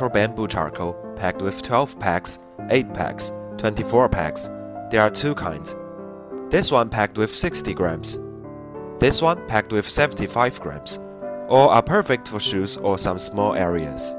natural bamboo charcoal packed with 12 packs, 8 packs, 24 packs. There are two kinds. This one packed with 60 grams. This one packed with 75 grams. All are perfect for shoes or some small areas.